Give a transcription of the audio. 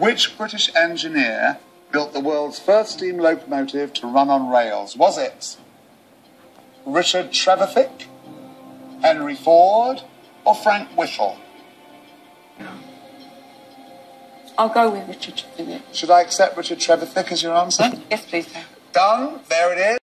Which British engineer built the world's first steam locomotive to run on rails? Was it Richard Trevithick, Henry Ford, or Frank Whittle? I'll go with Richard Trevithick. Should I accept Richard Trevithick as your answer? Yes, please, sir. Done. There it is.